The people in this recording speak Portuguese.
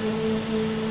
Música